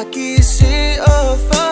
aqui se ofende.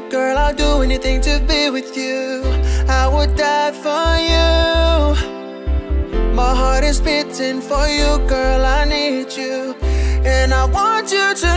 You, girl. I'll do anything to be with you. I would die for you. My heart is beating for you, girl. I need you. And I want you to